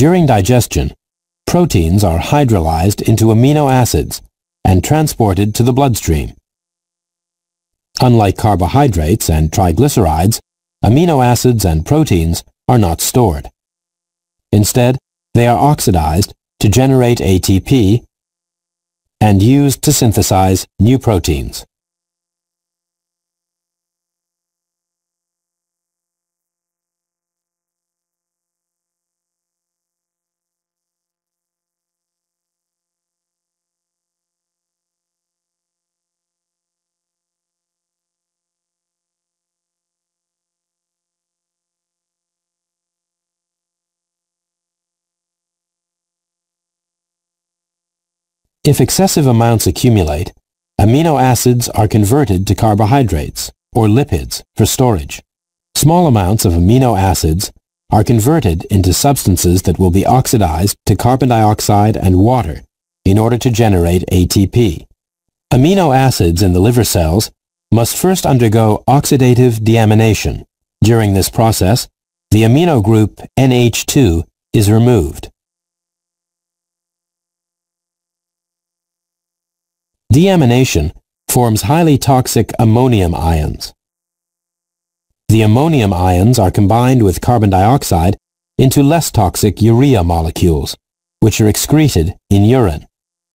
During digestion, proteins are hydrolyzed into amino acids and transported to the bloodstream. Unlike carbohydrates and triglycerides, amino acids and proteins are not stored. Instead, they are oxidized to generate ATP and used to synthesize new proteins. If excessive amounts accumulate, amino acids are converted to carbohydrates, or lipids, for storage. Small amounts of amino acids are converted into substances that will be oxidized to carbon dioxide and water in order to generate ATP. Amino acids in the liver cells must first undergo oxidative deamination. During this process, the amino group NH2 is removed. Deamination forms highly toxic ammonium ions. The ammonium ions are combined with carbon dioxide into less toxic urea molecules, which are excreted in urine.